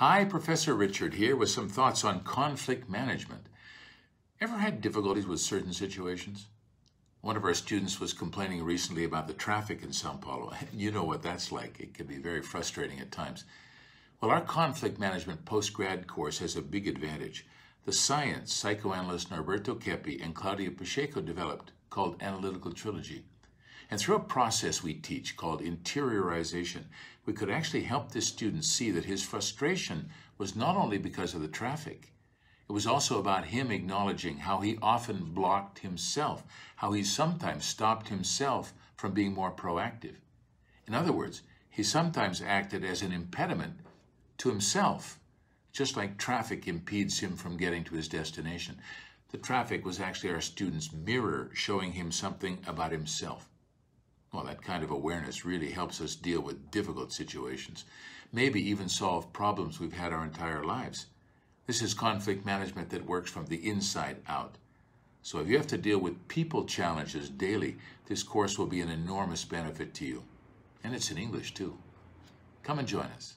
Hi, Professor Richard here with some thoughts on conflict management. Ever had difficulties with certain situations? One of our students was complaining recently about the traffic in Sao Paulo. You know what that's like. It can be very frustrating at times. Well, our conflict management post-grad course has a big advantage. The science psychoanalyst Norberto Keppe and Claudia Pacheco developed called Analytical Trilogy. And through a process we teach called interiorization, we could actually help this student see that his frustration was not only because of the traffic, it was also about him acknowledging how he often blocked himself, how he sometimes stopped himself from being more proactive. In other words, he sometimes acted as an impediment to himself, just like traffic impedes him from getting to his destination. The traffic was actually our student's mirror showing him something about himself. Well, that kind of awareness really helps us deal with difficult situations, maybe even solve problems we've had our entire lives. This is conflict management that works from the inside out. So if you have to deal with people challenges daily, this course will be an enormous benefit to you. And it's in English too. Come and join us.